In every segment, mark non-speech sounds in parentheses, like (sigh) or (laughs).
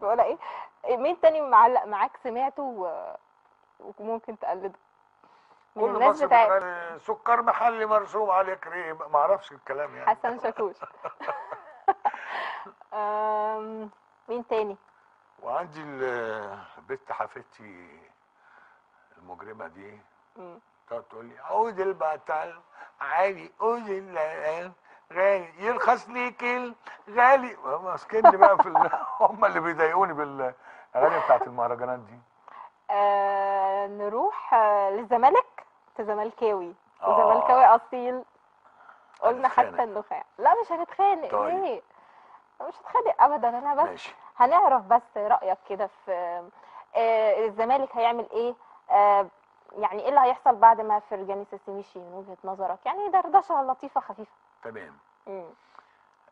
بيقولها إيه إيه، مين تاني معلق معاك سمعته و... وممكن تقلده؟ من كل الناس بتاعت سكر محلي مرسوم عليه كريم. ما أعرفش الكلام يعني. حسن شاكوش. (laughs) مين تاني؟ وعندي ال- البت حفيدتي المجرمة دي. تقعد تقول لي عود البطل عالي عود ال- غالي يرخص ليك الغالي ماسكيني بقى في. (laughs) هم اللي بيضايقوني بالأغاني بتاعت المهرجانات دي. آه نروح آه للزمالك. انت زملكاوي آه. وزملكاوي أصيل. قلنا. حتى النخاع لا مش هنتخانق طيب. ليه؟ مش هنتخانق ابدا. أنا بس ماشي. هنعرف بس رأيك كده في آه الزمالك هيعمل إيه؟ آه يعني إيه اللي هيحصل بعد ما فرجاني ساسي مشي من وجهة نظرك؟ يعني دردشة لطيفة خفيفة. تمام.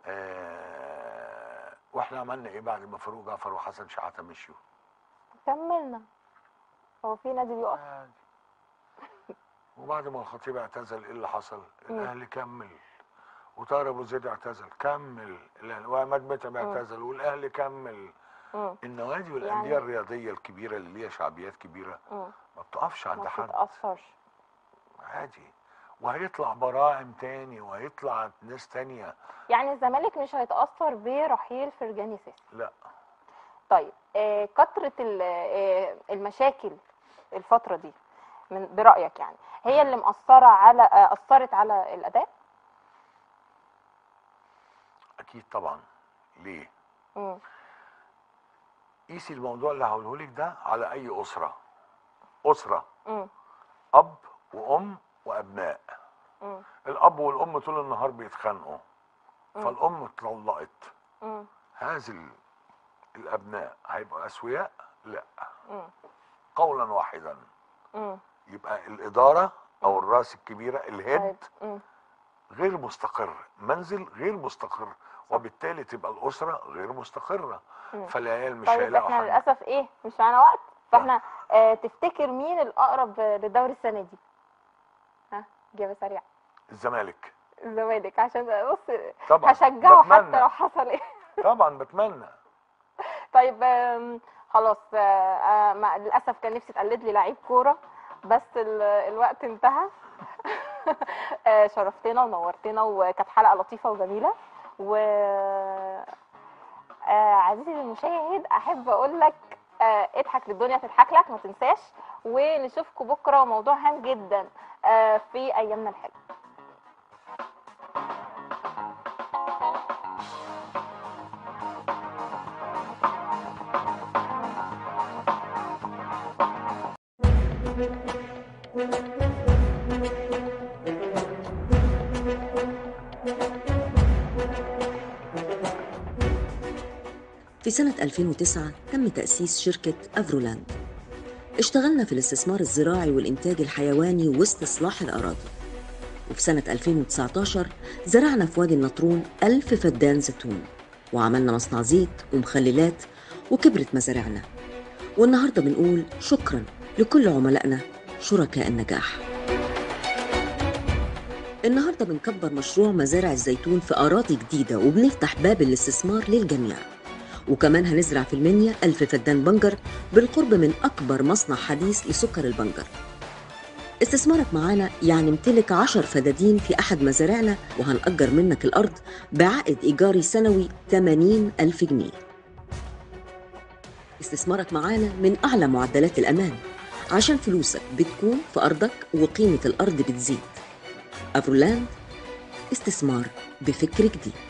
آه... وإحنا عملنا إيه بعد ما فاروق جعفر وحسن شحاته مشيوا؟ كملنا. هو في نادي بيقف. عادي. وبعد ما الخطيب اعتزل إيه اللي حصل؟ الأهلي كمل. وطاهر أبو زيد اعتزل. كمل. وعماد متعب. اعتزل. والأهلي كمل. مم. النوادي والأندية يعني- الرياضية الكبيرة اللي ليها شعبيات كبيرة مم. ما بتقفش عند ما حد. تتاثرش عادي. وهيطلع براعم تاني وهيطلع ناس تانية يعني الزمالك مش هيتأثر برحيل فرجاني ساسي لا طيب آه، كترة ال- آه، المشاكل الفترة دي من برأيك يعني هي اللي مأثرة على آه، أثرت على الأداء؟ أكيد طبعا ليه؟ مم. قيسي الموضوع اللي هقوله لك ده على أي أسرة أسرة مم. أب وأم وابناء مم. الاب والأم طول النهار بيتخانقوا. فالأم اتطلقت. هذه ال- الأبناء هيبقوا أسوياء؟ لا. قولا واحدا. يبقى الإدارة أو الرأس الكبيرة الهيد طيب. غير مستقر. منزل غير مستقر. وبالتالي تبقى الأسرة غير مستقرة. فالعيال مش طيب هيلاقوا إحنا حد للأسف إيه؟ مش معانا وقت؟ فإحنا آه تفتكر مين الأقرب للدوري السنة دي؟ ها؟ إجابة سريعة. الزمالك. الزمالك عشان بص طبعا. هشجعه حتى بتمنى. لو حصل إيه. طبعا بتمنى. (laughs) طيب خلاص آه، آه، للأسف كان نفسي تقلد لي لعيب كورة بس ال- الوقت انتهى. (laughs) آه، شرفتنا ونورتنا وكانت حلقة لطيفة وجميلة. و عزيزي المشاهد أحب أقول لك اضحك للدنيا تضحك لك ما تنساش. ونشوفكم بكرة موضوع هام جدا في أيامنا الحلوة. في سنة 2009 تم تأسيس شركة أفرولاند. اشتغلنا في الاستثمار الزراعي والإنتاج الحيواني واستصلاح الأراضي. وفي سنة 2019 زرعنا في وادي النطرون ألف فدان زيتون وعملنا مصنع زيت ومخللات وكبرت مزارعنا. والنهاردة بنقول شكرا. لكل عملائنا شركاء النجاح. النهاردة بنكبر مشروع مزارع الزيتون في أراضي جديدة وبنفتح باب الاستثمار للجميع. وكمان هنزرع في المنيا ألف فدان بنجر بالقرب من أكبر مصنع حديث لسكر البنجر. استثمارك معانا يعني امتلك عشر فدادين في أحد مزارعنا وهنأجر منك الأرض بعائد إيجاري سنوي 80 ألف جنيه. استثمارك معانا من أعلى معدلات الأمان. عشان فلوسك بتكون في أرضك وقيمة الأرض بتزيد. أفرولاند استثمار بفكر جديد.